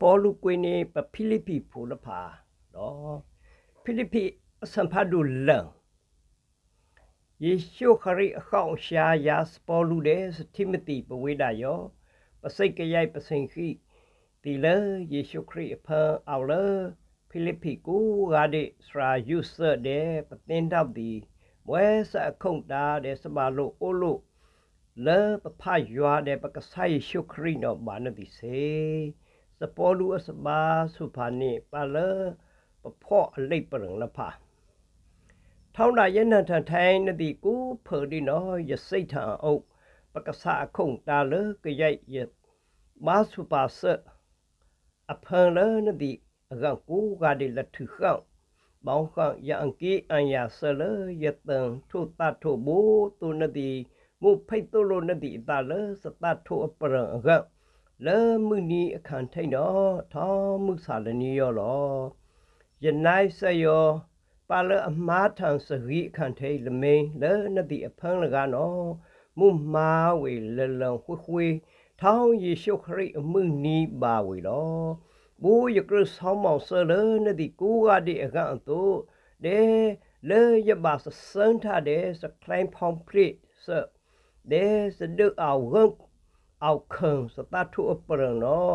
ပေါ်လူကွေနေပဖိလိပီဖူလဖာတော့ဖိလိပီအစံဖာဒူလန်ယေရှုခရီအခေါင်ရှာယာစပေါ်လူတဲ့စတိမတီပဝေဒယောပစိတ်ကြိုက်ပစင်ခိတီလေယေရှုခရီအဖန်အော်လေဖိလိပီကိုဂါဒီစရာယူဆတဲ့ပတင်တော့ဒီဝဲစအခုံတာတဲ့စပါလို့အိုလို့လေပဖရွာတဲ့ပကဆိုင်ရှုခရီနော်ဘာနတိစေ စပေါ်လူအစပါစုဖာနေပါလေပဖော့အလိပ်ပရံလဖာထောင်းတာရနထထိုင်းနတိကိုဖေဒီနော်ရစိတ်ထံအုပ်ပကဆာခုံတာလေကြရိုက်ရမာစုပါဆအဖန်လေနတိအကကိုကဒီလက်ထခေါဘောင်းခရန်ကီအန်ယာဆလေယတန်ထုတထုဘူတုနတိမုဖိတ်တုလိုနတိတလေစတထုအပရံအက လဲမှုနီအခန့်ထိန်တော့ထောင်းမှုဆာလနီရောလောယနိုင်ဆယောပါလအမားထန်စရီအခန့်ထိလမိန်လဲနတိအဖန်းလကနော်မုမာဝေလလုံခွခွေထောင်းယေရှုခရစ်အမှုနီးပါဝေလောဘူယကရဆောင်းမောင်ဆလနတိကူကဒီအကန်တို့ဒေလေယဘာစစန်တာဒေစကလိုင်းဖောင်ပရိဆဒေစဒုအောဝံ အောက်ခံစတထုအပရနော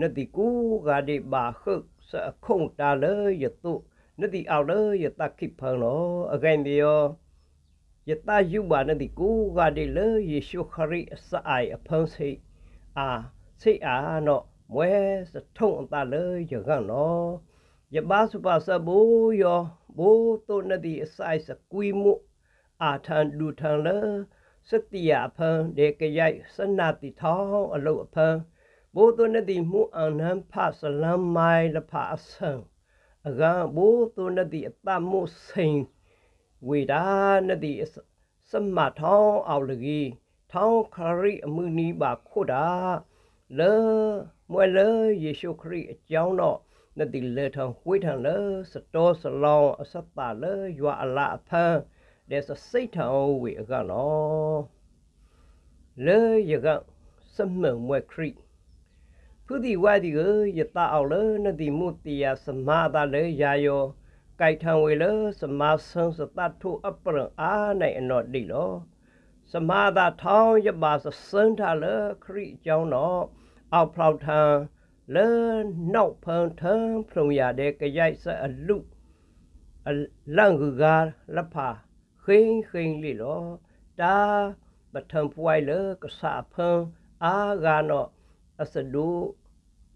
နတိကူဂါဒီဘာခုစအခုံတာလေယတုနတိအောက်လေယတခိဖန်နောအဂိုင်မြေယောယတယုဘာနတိကူဂါဒီလေယေရှုခရိအစအိုင်အဖန်စိအာစိအာနောမွဲစထုံအတလေယကနောယဘာစုပါစဘူယောဘူတုနတိအဆိုင်စကွီမှုအာထန်ဒူထန်လေ စတိယဖန်ဒေကရိုက်စနာတိထောင်းအလုတ်အဖန်ဘိုးသွနတိမှုအနံဖဆလမ်မိုင်လဖအဆံအကံဘိုးသွနတိအတမှုစိန်ဝေဒာနတိစမထောင်းအောက်လကြီးထောင်းခရိအမှုနီးပါခုတာလေမွဲလေယေရှုခရစ်အကြောင်းတော့နတိလေထောင်းဝိထံလေစတောစလောင်းအစပ်ပါလေယွာအလာအဖန် there's a satan we ga no le ye ga sam mwe kri phu di wa di ge ye ta ao le na di mu ti ya sama da le ya yo kai thang we le sama sang sa ta thu apra a nai ano di lo sama da thong ye ba sa san tha le kri chao no ao phlau thang le nau phang thang phung ya de ka yai sa a lu a lang gu ga la pha ခိန်ခိန်လီလောတာပထံပွိုင်လကဆာဖံအာဂါနောအစဒူ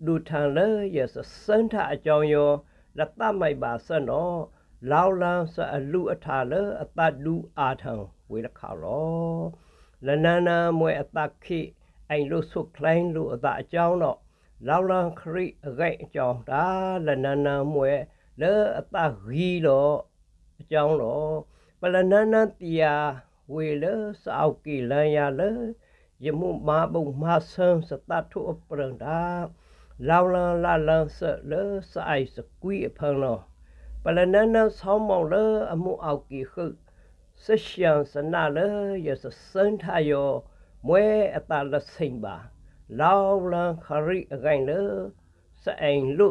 ဒူထန်လေယစစန်ထအကြောင်းယောလတမိုက်ပါဆနောလောင်လန်းစအလူအထာလေအတဒူအာထံဝေလခါလောလနနာမွေအတခိအိုင်လို့ဆုခလိုင်းလို့အတအကြောင်းတော့လောင်လန်းခရိအဂိတ်အကြောင်းဒါလနနာမွေလေအတဂီတော့အကြောင်းတော့ ပလနနတီယာဝေလစောက်ကီလန်ယာလယမှုမာဘုံမာဆန်စတထုအပရန္တာလောင်လန်လာလန်ဆလဆိုင်စကွီအဖန်လောပလနနဆောင်းမောင်လအမှုအောက်ကီခုဆရှန်စနာလယစစန်ထယောမွဲအတလစိန်ပါလောင်လန်ခရိအကိုင်လစအိမ်လု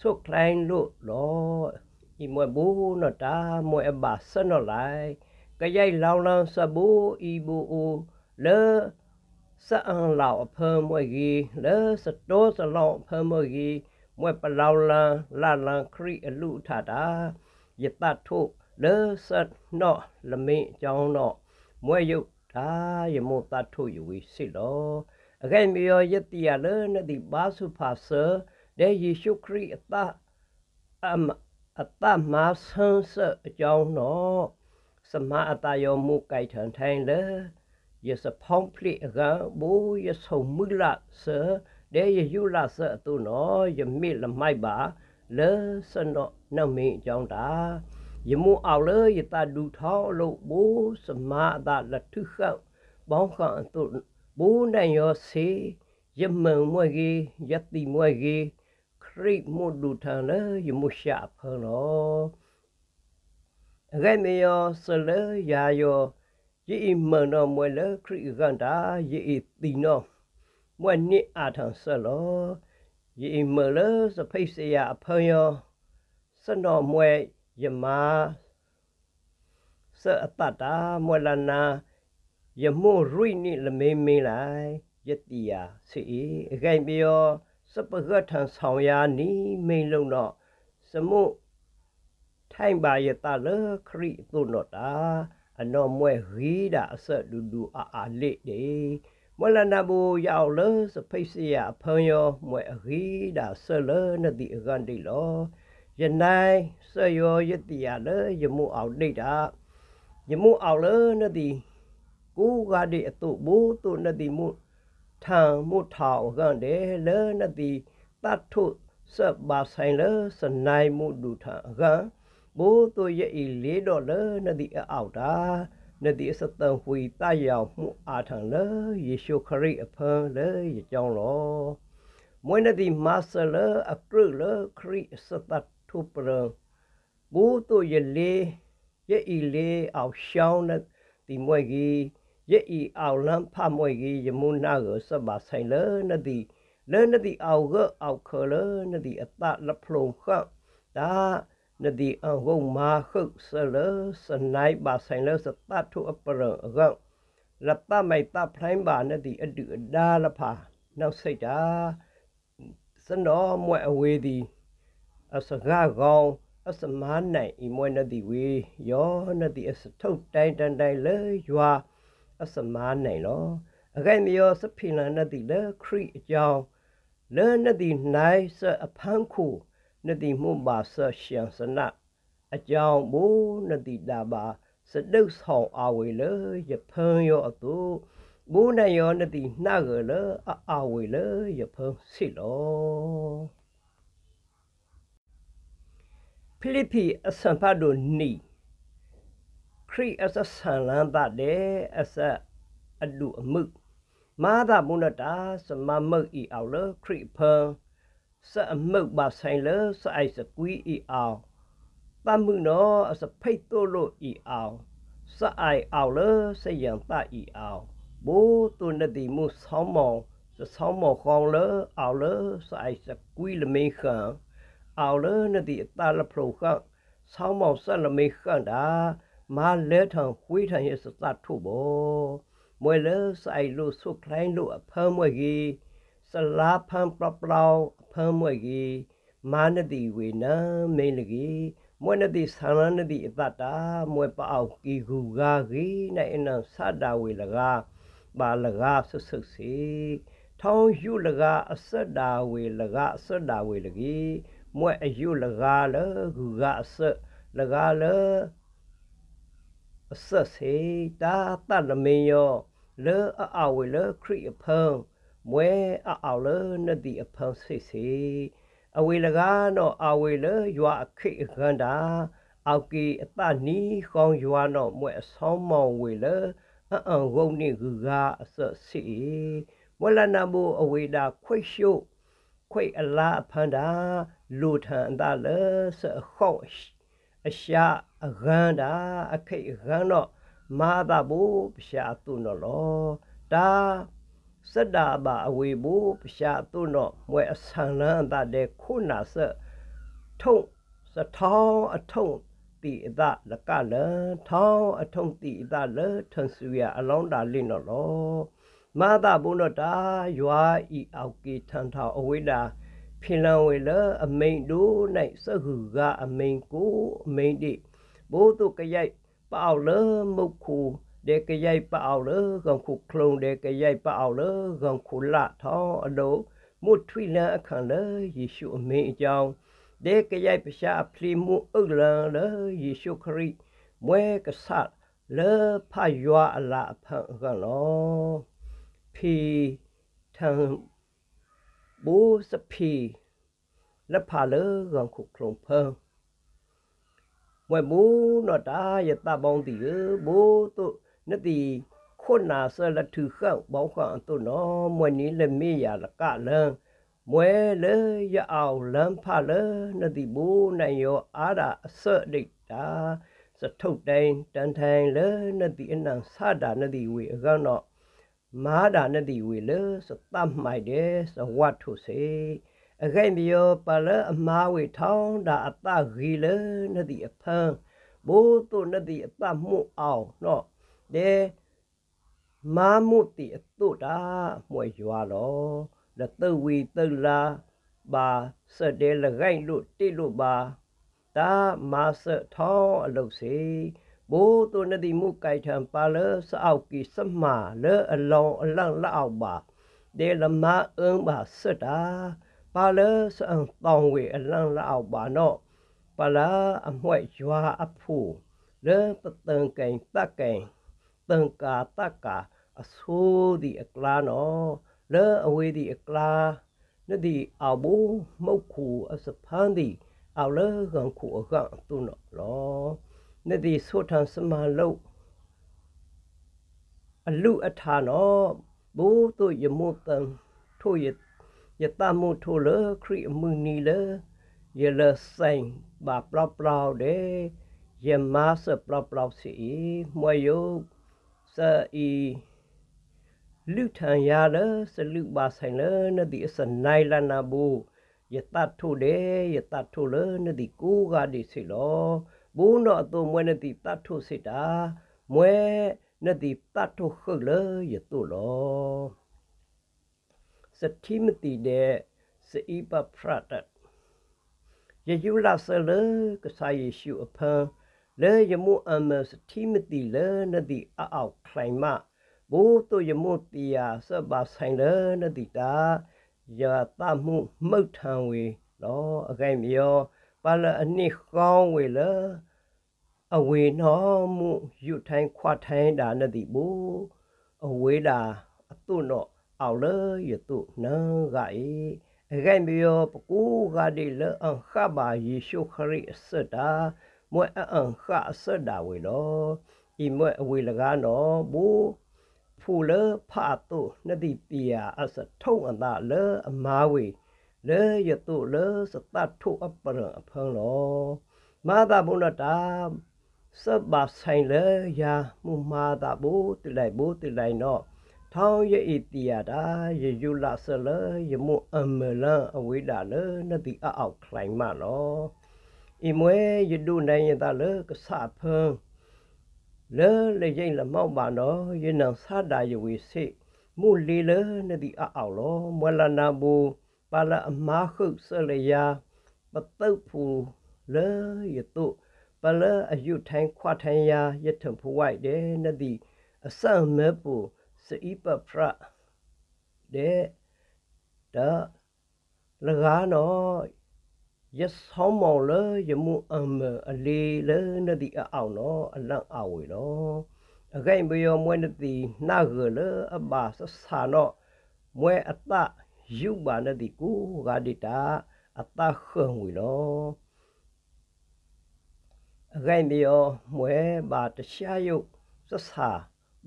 ဆုကလိုင်းလုလော อีมวยบูนตามวยบาสนอไลก็ยัยลาวลังสบูอีบูอูเลสะอังลาวเพิ่มมวยกีเลสโตสลองเพิ่มมวยกีมวยปลาวลังลาลังครีอลุทาดายตัดทุเลสะเนาะละมิจองเนาะมวยยุตายมุตัดทุอยู่วิสิโลအကဲမြေယတိယလနဒီဘာစုဖာဆာဒေယေရှုခရစ်အတအမ အတမဆန်းစအကြောင်းတော့စမအတယောမှုကြိုက်ထန်ထိုင်လေယစဖောင်းဖလိအကဘူယဆုံမူလာစဒေယယူလာစအတူနော်ယမိလမိုက်ပါလေစနောနမင်းအကြောင်းတာယမှုအောင်လေယတဒူထောင်းလို့ဘူစမအတလက်ထုခောက်ဘောင်းခန့်အတူဘူနိုင်ရောစေယမံမွဲကြီးယတိမွဲကြီး ရိမှုဒူထန်လေယမှုရှာဖလောအကဲမေယောဆလေယာယောယေအမနောမွေလေခရိကန်တာယေအတီနောမွေနိအာထန်ဆလောယေမလစဖိတ်စရာအဖန်ယောစနောမွဲယမာစအတတာမွလနာယမိုရိနိလမေမေလိုက်ယတိယာစီအခိုင်ပြော စပကထန်ဆောင်ယာနီမိန်လုံးတော့စမှုထိုင်ပါယတလခရိတုနောတာအနော်မွဲရီးတာအဆက်ဒူဒူအာအာလေးတေမလနာဘူရောက်လစဖိတ်စရအဖန်ယောမွဲရီးတာဆလနတိအကန်တိလောယနိုင်ဆယောယတိယလယမှုအောင်ဒိတာယမှုအောင်လနတိကိုကတိအတုဘူတုနတိမှု ထံမှုထောင်ကန်တယ်လနတိတတ်ထုစဘာဆိုင်လစနိုင်မှုဒုထံကန်ဘိုးတို့ရဲ့ဤလေးတော့လနဒီအောက်တာနဒီစတန်ဝီတရောက်မှုအာထံလယေရှုခရစ်အဖန်လေရကြောင်းလောမွေးနဒီမဆလအကရလခရစ်စတတ်ထုပရဘိုးတို့ရဲ့လေးရဲ့ဤလေးအောက်ရှောင်းဒီမွေကြီး ရဲ့ဤအောက်လမ်းဖမွေကြီးယမုနာကိုစပါဆိုင်လနဒီလဲနဒီအောက်ကအောက်ခလနဒီအတလဖလုံခဒါနဒီအဝုံမာခုဆလစနိုင်ပါဆိုင်လစတတ်ထုအပရအကလပမိုက်တဖလိုင်းပါနဒီအဒူဒါလဖာနောက်စိတ်တာစနောမွဲအဝေးသည်အစကားကောင်းအစမနိုင်ဤမွဲနဒီဝေယောနဒီအစထုတ်တိုင်းတန်တိုင်းလေရွာ အစမနိုင်လောအခိုင်မယောစဖိလန်နဒီလေခရီအကြောင်းလဲနဒီနိုင်စအဖန်းခုနတိမှုပါဆရှံစနအကြောင်းဘိုးနတိတာပါစတုတ်ဆောင်အဝေလယဖန်ယောအတုဘိုးနယောနတိနှကလအအဝေလယဖန်စီလောဖိလိပ္ပိအစံဖတ်တို့နီ ခရီအစဆန်လန်ပါတဲ့အစအလူအမှုမာသာဘုနတာစမမုတ်ဤအော်လခရီဖန်စအမှုတ်ပါဆိုင်လစအိုက်စကွီဤအောင်တမှုနောအစဖိတ်တို့လို့ဤအောင်စအိုက်အောင်လစယံတဤအောင်ဘိုးတုန်တိမှုဆောင်းမောင်စဆောင်းမောင်ခေါင်လအောင်လစအိုက်စကွီလမေခံအောင်လနတိအတလဖရုခဆောင်းမောင်ဆက်လမေခန့်တာ မာလဲထံဝိထံရဲ့စတထုဘောမွဲလဲဆိုင်လို့ဆုခိုင်းလို့အဖမ်းမွဲကြီးစလာဖမ်းပပလောဖမ်းမွဲကြီးမာနတိဝေနမိန်လကြီးမွဲနတိဆန္နနတိအတတာမွဲပအောက်ကီကူကာကြီးနဲ့အနံဆတာဝေလကားပါလကားဆွဆွစီထောင်းယူလကားအစက်တာဝေလကားအစက်တာဝေလကြီးမွဲအယူလကားလကူကအစက်လကားလ အစက်စေတာတတ်လမင်းယောလေအအဝေလခရီအဖုံးမွဲအအော်လနဒီအဖန်စိစီအဝေလကားတော့အဝေလရွာခိခန္တာအောက်ကီအတနီခေါင်ရွာတော့မွဲအဆောင်မောင်ဝေလအအံဝုန်နိကူကအစစီဝလနာဘူအဝေတာခွိရှုခွိအလားဖန္တာလူထန်တာလဆခေါ အရှာအဂန္တာအခိဂန္တော့မာတာဘူပရှာတုနော်လောတာစဒ္ဒါဘာအဝေဘူပရှာတုနောမွဲအဆန်လန်တတဲ့ခုနာစထုံစထောင်းအထုံတိအဒလကလထောင်းအထုံတိအဒလထန်စုရအလောင်းတာလိနောလောမာတာဘုနောတာယွာဤအောက်ကေထန်ထောင်းအဝိဒါ ဖင်လံဝေလအမိန်တို့၌စဟုကအမိန်ကိုအမိန်တိဘိုးတုကရိုက်ပေါလမုတ်ခုဒေကရိုက်ပအောက်လကောင်ခုခလုံးဒေကရိုက်ပအောက်လကောင်ခုလာထောင်းအလုံးမုထွိလန်အခန့်လယေရှုအမင်းအကြောင်းဒေကရိုက်ပရှာဖလီမှုအုတ်လန်လယေရှုခရစ်မွဲကဆတ်လေဖယွာအလာအဖန်ကလောဖီထံ ဘူစဖီလဖာလေကောင်ခုခလုံးဖန်ဝဲဘူနော်တာယတပေါင်းတီဘူတို့နတိခုနာဆလထုခောက်ဘောင်းခန့်တုနောမွနီလမေရလကလံမွဲလေရအောင်လမ်းဖလေနတိဘူနိုင်ယောအာရအစဒိတာစထုတ်တိုင်းတန်ထိုင်လေနတိအနံဆတာနတိဝေအကောနော မာဒာနတိဝေလေစတတ်မိုက်တယ်စဝတ်ထုစေအခိုင်ပြောပါလအမားဝေထောင်းဒါအတဂီလနဒီအဖန်ဘိုးတုနဒီအတမှုအောင်နော်ဒေမာမှုတိအတုတာမွေရွာလောလတဝီတလာဘာစတဲ့လဂိုင်လို့တိလို့ပါတာမာစထောင်းအလုတ်စီ ဘိုးတုနဒီမှုကြိုက်ထံပါလစအောက်ကီစမာလေအလောင်းအလန့်လောက်ပါဒေလမအင်းပါစတာပါလစံတောင်းဝေအလန့်လောက်ပါနော်ပါလာအမွဲ့ရွာအဖို့လေပတန်ကင်တက်ကင်တန်ကာတက္ကာအဆိုးဒီအကလာနော်လေအဝေးဒီအကလာနဒီအဘူမုတ်ခုအစဖန်ဒီအော်လေကန်ခုအကတုနော်လော နဒီဆိုထန်စမလုတ်အလူအထာနော်ဘူတို့ယမုတန်ထိုရယတမှုထိုလခရီအမှုနီလယလဆိုင်ဘာပလောက်ပလောက်တဲ့ယမဆပလောက်ပလောက်စီမွေယုစာအီလူထန်ရလစလူပါဆိုင်လနဒီအစနိုင်လနာဘူယတတ်ထိုတဲ့ယတတ်ထိုလနဒီကိုကဒီစီလော ဘူနောအတုမွေနဒီတတ်ထိုစီတာမွေနဒီတတ်ထိုခုလယတုလောစတိမတိတဲ့စီပပရတယေယူလာဆလကဆိုင်ယေရှုအဖန်လေယမှုအမစတိမတိလေနဒီအောက်ခိုင်မဘိုးတို့ယမှုတီယာစဘာဆိုင်လေနဒီတာယာတမှုမှုတ်ထံဝေလောအခိုင်မြော ပါလအနိကောင်းဝေလအဝေနောမှုယူထိုင်းခွထိုင်းတာနတိဘူအဝေးတာအတုနောအော်လေယတုနံဂါဤအခိုင်မြောပကူဂါဒီလအခဘာယေရှုခရစ်စတာမွဲအန်ခအစတာဝေလောဤမွဲအဝေလကားနော်ဘူဖူလဖာတုနတိတီယာအစထုံအတာလေအမားဝေ လေယတုလေစတတ်ထုအပရအဖန်လောမာတာဘုနတာစဘဆိုင်လေယာမူမာတာဘူတိလိုက်ဘူတိလိုက်နော်ထောင်းရဲ့ဤတီယာတာယေယူလာဆလယမုအမလန်အဝိဒါလေနတိအောက်ခလိုင်မလောဤမွဲယဒုနိုင်ရတာလေကဆဖန်လေလေရင်လမောက်ပါနော်ယနံဆာဒါယဝေစိမူလီလေနတိအောက်လောမဝလနာဘူ ပါလအမာခုဆလယာပတုတ်ဖူလေယတုပလအယုထိုင်းခွထိုင်းယာယထံဖူဝိုက်တဲ့နတိအစံမဲပူစီပဖရတဲ့ဒါလကားနော်ယဆောင်းမော်လေယမှုအမအလီလေနဒီအောင်နော်အလန့်အဝေနော်အခိုင်ဘယောမွဲနတိနာဂလေအဘာစဆာနော်မွဲအတ ယူပါနတိကူဂါဒီတာအတခွန်ဝီလောအခိုင်ဘယောမွဲဘာတရှာယုစဆာ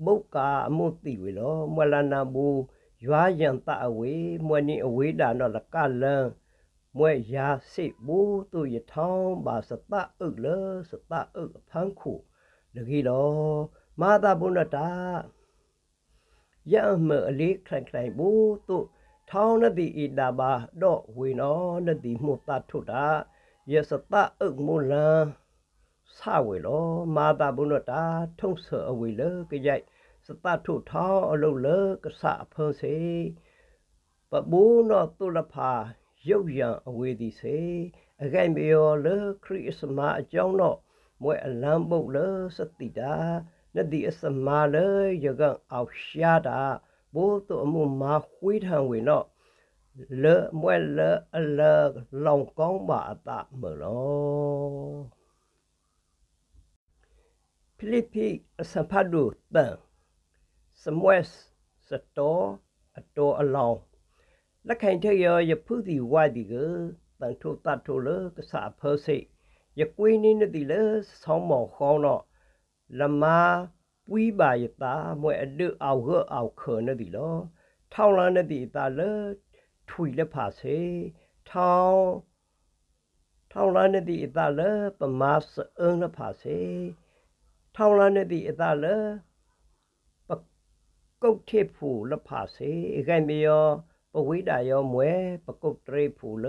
ဘုတ်ကအမှုတိဝေလောမဝလနာဘူးရွာယံတအဝေမွနီအဝေဒါနော်လကလန်မွဲရာစိဘူးသူယထောင်းပါစတအုပ်လစတအုပ်ဖန်းခုလကြီးလောမာတာဘုနတာယံမအလေးခိုင်ခိုင်ဘူးသူ ထောင်းနတိဣတာဘာတော့ဝေနောနတိမှုတထုတာယစတအုပ်မူလံဆဝေလောမာတာဘုနတာထုံးဆအဝေလကြိုက်စတထုထောင်းအလုလကဆအဖန်စေပဘူနောတုလဖာရုပ်ရံအဝေသည်စေအခိုင်ပြောလခရစ်စမအကြောင်းတော့မွဲအလံပုတ်လစတိတာနတိအစမလယကအောက်ရှာတာ ဘိုးတို့အမှုမာခွေးထံဝင်တော့လေမွဲလအလလောင်ကောင်းပါအတမလောဖိလိပ္ပိအစဖတ်ဒုတန်စမွဲစတောအတော်အလောင်းလက်ခိုင်ထရရဖုတီဝါဒီကတန်ထုတတ်ထုလကစားဖစိရကွေးနေနေတိလဆောင်းမောင်ခေါင်းတော့လမ ပွီးပါယတာမွဲအဒအောက်ဟအောက်ခနေတိလောထောင်းလာနေတိတာလထွေလက်ဖာစေထောင်းထောင်းလာနေတိအတာလပမာစအင်းလက်ဖာစေထောင်းလာနေတိအတာလပကုတ်ထေဖူလက်ဖာစေအခိုင်မြေယောပဝိဒါယောမွဲပကုတ်တရေဖူလ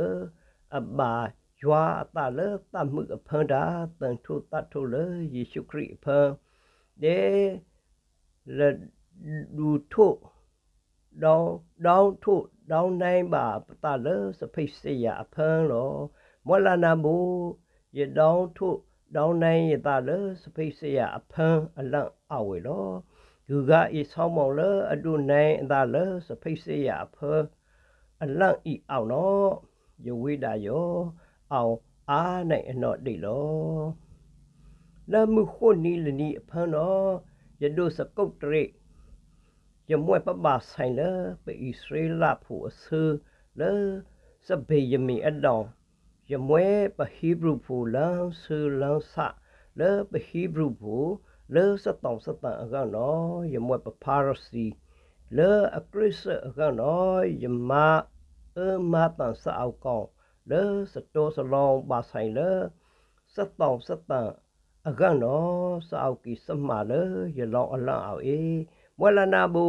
အဘာယွာအတလတမှုအဖန်တာတန်ထုတတ်ထုလယေရှုခရစ်ဖန် ဒေလဒူထုဒေါင်းဒေါင်းထုဒေါင်းနိုင်ပါပတလစဖိတ်စေရအဖန်လောမွလနာဘူယေဒေါင်းထုဒေါင်းနိုင်ရတလစဖိတ်စေရအဖန်အလန့်အဝေလောဂူကဤဆောင်းမောင်လအဒုနိုင်အတလစဖိတ်စေရအဖန်အလန့်ဤအောင်နောယဝိဒါယောအောင်အားနိုင်အနော့တိလော လမှုခုနီလနီအဖန်နောယဒုစကုတ်တရိယမွဲ့ပပဆိုင်လပေဣသရေလဖို့အဆူလစဘေယမီအဒေါယမွဲပဟီဘရုဖို့လန်ဆူလန်ဆာလပဟီဘရုဖို့လေစတောင်စတန်အကနော်ယမွဲပပါရစီလေအကရစ်အကနော်ယမအမတန်စအောက်ကောင်လေစတိုးစလောင်းပါဆိုင်လေစတောင်စတန် အကနော်စအောက်ကီစမလေယလောင်းအလန့်အောင်အေမွလနာဘူ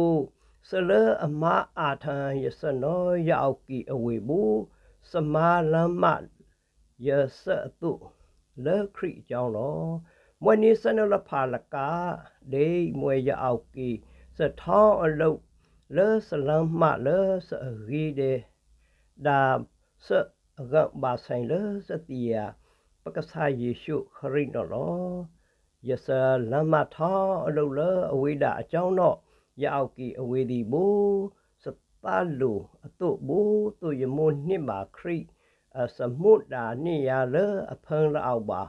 စလေအမအာထံယစနောယောက်ကီအဝေဘူးစမာလမ္မယစတုလေခရီအကြောင်းတော်မွနီစနလဖာလကာဒေမွေရအောက်ကီစထောင်းအလုတ်လေစလမ်မလေစရီဒေဒါစအကဘာဆိုင်လေစတီယာ ပကဆာယေရှုခရစ်တော်လောယဆလမထာအလုလအဝိဒအကြောင်းတော့ရအောက်ကီအဝေဒီဘူစတလူအတုဘူသူယမုန်နှစ်ပါခရိအစမုဒါနိယာလအဖန်လောက်ပါ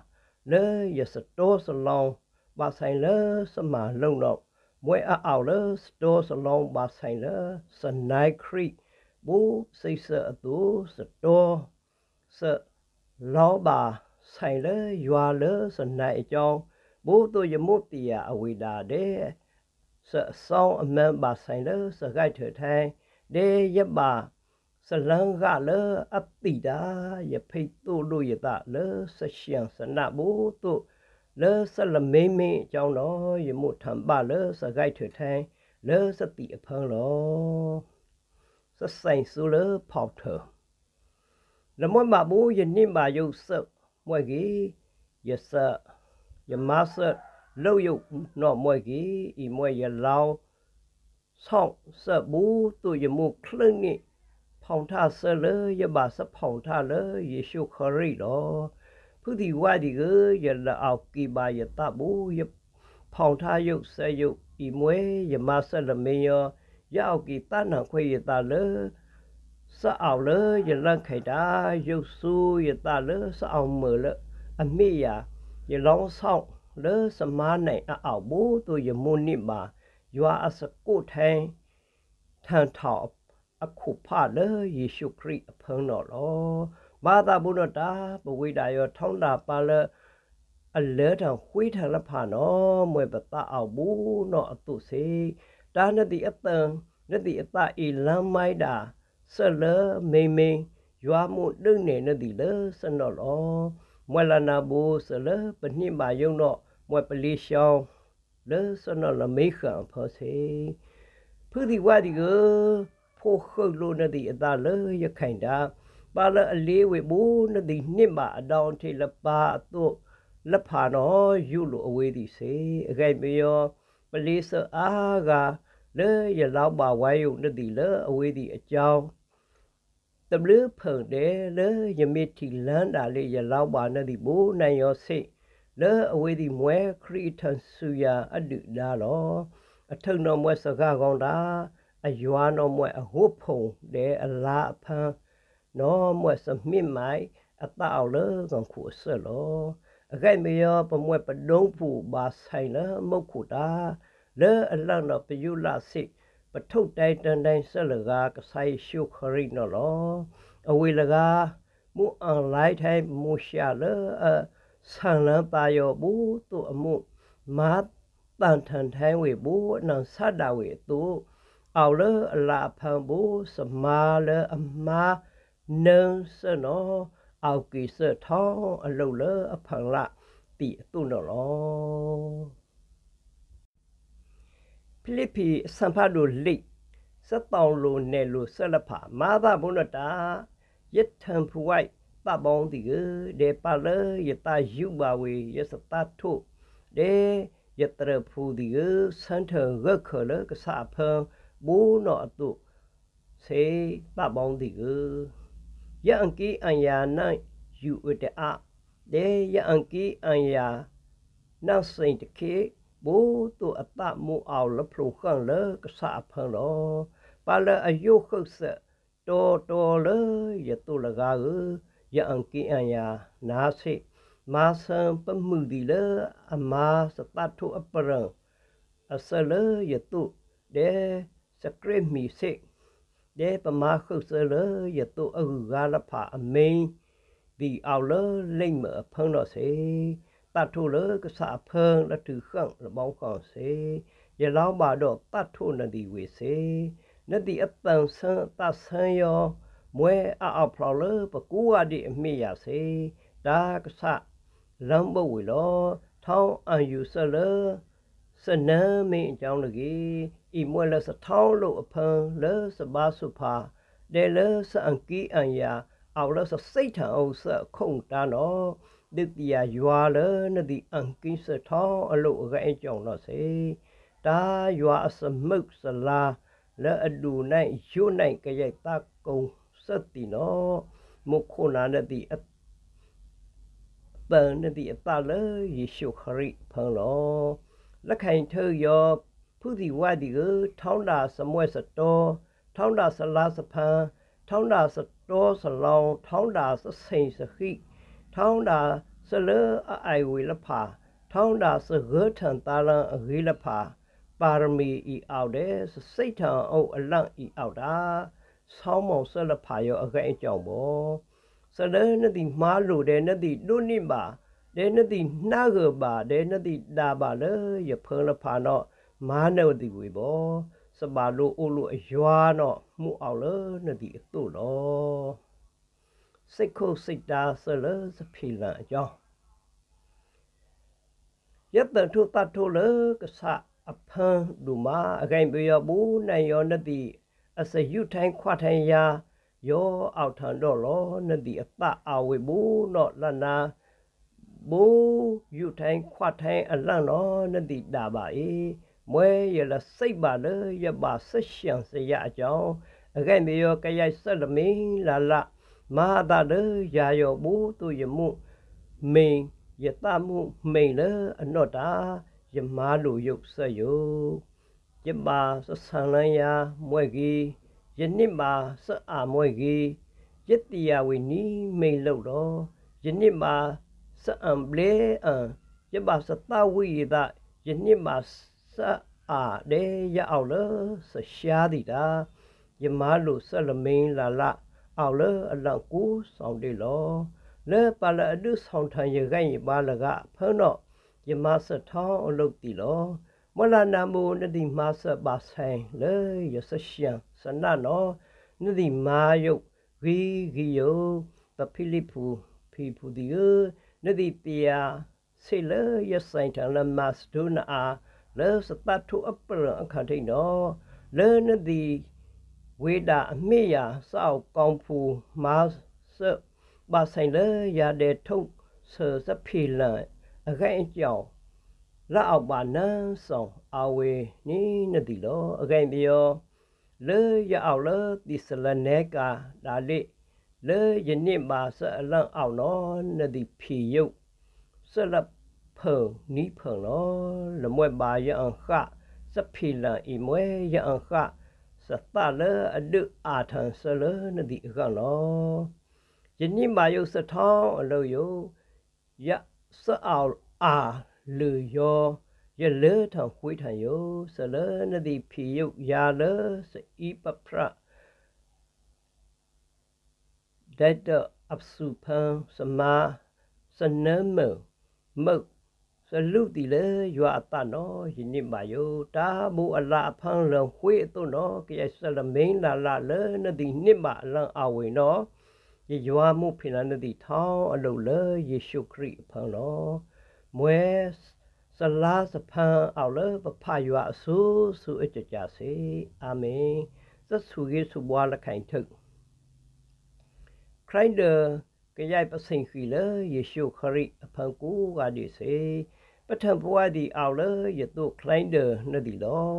လေယစတောစလောင်းပါဆိုင်လေစမလုံတော့မွဲအောက်လေစတောစလောင်းပါဆိုင်လေစနိုင်ခရိဘူစိတ်ဆအတူစတောစလောပါ ဆိုင်လေယွာလေစနိုင်အကြောင်းဘိုးတို့ယမုတ်တီယာအဝိဒါတဲ့စဆောင်းအမန်ပါဆိုင်လေစကိုက်ထထိုင်ဒေယပါစလန်းကလေအတိတာယဖိတ်တို့လို့ယတလေစရှံစနဘိုးတို့လေဆလမေမေအကြောင်းတော်ယမုထံပါလေစကိုက်ထထိုင်လေစတိအဖန်းလောစဆိုင်ဆူလေဖောက်ထလမွတ်မဘူယနိမာယုစ မွဲကြီးယစယမဆလောက်ယုနော်မွဲကြီးဤမွဲရလောင်းဆောင်းစဘူးသူယမှုခလင်းနိဖောင်ထဆလေယဘာစဖောင်ထလေယေရှုခရစ်တော်ဖုဒီဝါဒီကယလအောက်ကီဘာယတဘူးယဖောင်ထယုဆယုဤမွဲယမဆလမေယောယောက်ကီတနခွေယတလေ စအောင်လေယလန်ခိုင်တာရုပ်ဆူယတလေစအောင်မလေအမေယာယလောင်းဆောင်လေစမားနိုင်အောက်ဘူးသူယမုန်နိမာယွာအစကုထိုင်ထန်ထောက်အခုဖလေယေရှုခရစ်အဖုံးတော်လောဘာသာဘုဒ္ဓတာပဝိဒါယောထောင်းတာပါလေအလဲတံခွေးထံလဖာနော်မွေပတအောက်ဘူးနော်အတုစေတာနတိအတန်နတိအတအီလမ်းမိုက်တာ ဆလမေမေယွာမှုဒုနေနတိလေစနော်လောမွလနာဘူဆလပနိမာယုံတော့မွပလီရှောင်းလေစနော်လမေခံဖောစေဖုဒီဝါဒီကိုဖိုခုတ်လို့နတိအတလေရခိုင်တာပါလအလေးဝေဘူနတိနှစ်မှာအတောင်ထိလပါအတုလက်ဖာနော်ယူလို့အဝေးသည်စေအခိုင်မယောပလီစအားကလေရလောက်ပါဝိုင်းယုံနတိလေအဝေးသည်အကြောင်း တဘလဖုန်တယ်လေယမိတီလန်တာလေရလောက်ပါနတိဘူနိုင်ယောစိလေအဝေးသည်မွဲခရီထန်ဆူယာအဒုဒါလောအထုံတော်မွဲစကားကောင်းတာအယွာတော်မွဲအဟုတ်ဖုံတဲ့အလားအဖန်းနော်မွဲစမြင့်မိုင်အတောက်လေကောင်ခုဆလောအခိုင်မယောပမွဲပဒုံဖူဘာဆိုင်လမုတ်ခုတာလေအလန့်တော့ပယုလစိ ပထုတ်တိုင်းတန်တိုင်းဆက်လကားကဆိုင်ရှုခရိနော်လောအဝေလကားမူအန်လိုက်ထိုင်မူရှာလေအဆန်လန်ပါယောဘူးသူအမှုမာတန်ထန်ထိုင်ဝေဘူးနန်ဆတ်တာဝေသူအော်လေအလာဖန်ဘူးစမာလေအမာနန်းစနောအောက်ကိစထောင်းအလုလေအဖန်လာတီသူနော်လော ဖိလိပ္ပိစံဖတ်တို့လိစက်တောင်လိုနယ်လိုဆက်လက်ဖာမာသာဘုနတာယထံဖူဝိုက်တဘောင်းတီကဒေပါလယတယူပါဝေယစတထုဒေယတရဖူတီကစန်ထရခလကဆာဖံဘူနောအတုစေတဘောင်းတီကယံကီအန်ယာနိုင်ယူအတအဒေယံကီအန်ယာနောက်စိန်တခေ ဘိုးတူအတမှုအောင်လဖလုံခန့်လကဆာဖံလောပါလအယုခုဆက်တော်တော်လေရတုလကားကိုရအန်ကီအန်ယာနာစိမာဆံပမှုဒီလေအမာစတထုအပရံအစလေရတုဒေစကရမီစိဒေပမာခုစလေရတုအဟုဂါလဖာအမိန်ဒီအောင်လေလိမ့်မဖုံးတော့စေ တတ်ထုလေကစားဖုံးလက်တူခန့်လပေါင်းခေါစေရလောင်းပါတော့တတ်ထုနဒီဝေစေနတိအတန်ဆန်တဆန်ယောမွဲအောက်ဖလော်လပကူဝဒီအမိရစေဒါကဆလမ်းဘဝေလောထောင်းအန်ယူဆလစနမ်းမင်းအကြောင်းတကြီးဤမွဲလစထောင်းလို့အဖန်လဲစဘာစုဖာဒေလစအန်ကီအန်ယာအောက်လစစိတ်ထံအောင်စခုံတာနော် ဒိတယရွာလနဒီအန်ကီစထောင်းအလို့အကဲအကြောင်းတော့စေဒါရွာအစမုတ်စလာလဲအဒူနိုင်ယုနိုင်ကြိုက်တကုံစက်တီနော်မခုနာနတိအပန်နတိအပလေယေရှုခရစ်ဖန်လောလက်ခိုင်ထယောဖုဒီဝဒီကိုထောင်းတာစမွဲစတော်ထောင်းတာဆလာစဖန်ထောင်းတာစတော်စလောင်းထောင်းတာစစိန်စခိ ထောင်းတာစလေအိုင်ဝေလဖာထောင်းတာစဂထန်တာလန်အဂေလဖာပါရမီဤအောက်တဲ့စိတ်ထံအုပ်အလန့်ဤအောက်တာဆောင်းမောင်ဆက်လက်ဖာရောအခိုင်အကြောင်းဘောစလဲနတိမားလို့တဲ့နတိဒုနိပါတဲ့နတိနှာကပါတဲ့နတိဒါပါလေရဖုံးလဖာတော့မားနေတိဝေဘောစပါလို့အိုလို့အယွာတော့မှုအောင်လေနတိအတုလော စိတ်ခုစိတ်တာဆလဲစဖီလန်အကြောင်းယတ္တထုတတ်ထုလေကဆအဖန်ဒူမာအခိုင်ပြေရဘူးနိုင်ရောနတိအစယုထိုင်ခွာထိုင်ယာယောအောက်ထံတော့လောနတိအပအဝေဘူးတော့လနာဘူယုထိုင်ခွာထိုင်အလန့်တော့နတိတာပါအေမွဲရလစိတ်ပါလေရပါဆက်ရှံစရအကြောင်းအခိုင်ပြေရောကြရိုက်ဆက်လမင်းလာလာ မာတာလေရာယောဘူးသူယမှုမိန်ယတမှုမိန်လေအနော့တာယမားလိုရုပ်ဆက်ယုယပါစဆန်လန်းယာမွဲ့ကြီးယနှစ်မှာစအာမွဲ့ကြီးယတိယဝိနီမိန်လို့တော့ယနှစ်မှာစအံဘလေအံယပါစတဝိဒယနှစ်မှာစအာဒေရအောင်လစရှားဒီတာယမားလိုဆက်လမင်းလာလာ အောင်လအလောက်ကိုဆောင်တယ်လောလဲပါလအဒုဆောင်ထံရခိုင်ပါလကဖုံးတော့ယမစထောင်းအလုတ်တီလောမလနာမူနတိမဆပါဆိုင်လေယဆရှံစနနောနတိမာယုတ်ဂီဂီယုပဖိလိဖူဖီဖူဒီယနတိတယာစေလေယဆိုင်တလမတ်ဒုနာလေစတထုအပရအခတိနောလေနတိ ဝေဒအမေယစောက်ကောင်းဖူမာဆပါဆိုင်လေရတဲ့ထုတ်ဆစဖိလန်အခိုင်အကြောင်းလက်အောက်ပါနန်းဆောင်အဝေနီးနတိလောအခိုင်ပြောလေရအောင်လေဒီစလနေကဒါလိလေယနေ့မှာဆအလန့်အောင်နော်နတိဖြီယုတ်ဆလဖုံနီးဖုံလောလမွဲ့ပါရန်ခစဖီလန်ဤမွဲရန်ခ စတလေအဒုအာထန်ဆလနတိကလောယနေ့မှာယုတ်စထောင်းအလို့ယုရစအောင်အာလူယောယလေထံခွေးထံယောဆလနတိဖီယုတ်ယာလစဤပပရဒတ်တအပစုဖန်စမာစနမမုတ် စလူတီလေရွာအတနောယနိမယောတာဘူအလာဖန်လခွေးတုနောကဲဆလမိန်လာလာလေနတိနိမအလံအဝေနောယေရွာမှုဖိနနတိထောင်းအလုလေယေရှုခရစ်ဖန်လောမွဲစလာစဖန်အောက်လေပဖရွာအဆူဆူအကြကြစေအာမင်သက်ဆူရေးဆူဘွားလက်ခိုင်ထုခရိုင်းဒကရိုက်ပစိန်ခီလယေရှုခရစ်အဖန်ကိုကဒီစေ ပထံဘွားဒီအောင်လယတုခရိုင်းဒနဒီလော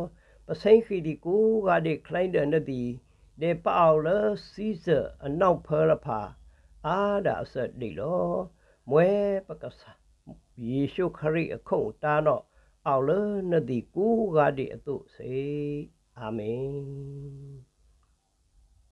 ပစိန်ခီဒီကိုကဒီခရိုင်းဒနဒီဒေပအောင်လစီဇအနောက်ဖရဖာအာဒါအဆက်ဒီလောမွဲပကဆာယေရှုခရစ်အခုံတာတော့အောင်လနဒီကိုကဒီအတုစေအာမင်